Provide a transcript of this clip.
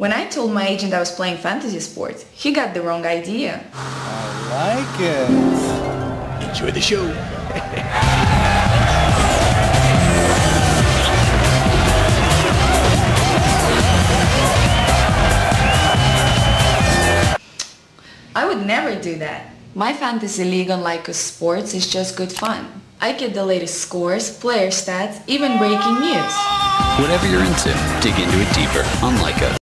When I told my agent I was playing fantasy sports, he got the wrong idea. I like it. Enjoy the show. I would never do that. My fantasy league on Lycos Sports is just good fun. I get the latest scores, player stats, even breaking news. Whatever you're into, dig into it deeper on Lycos.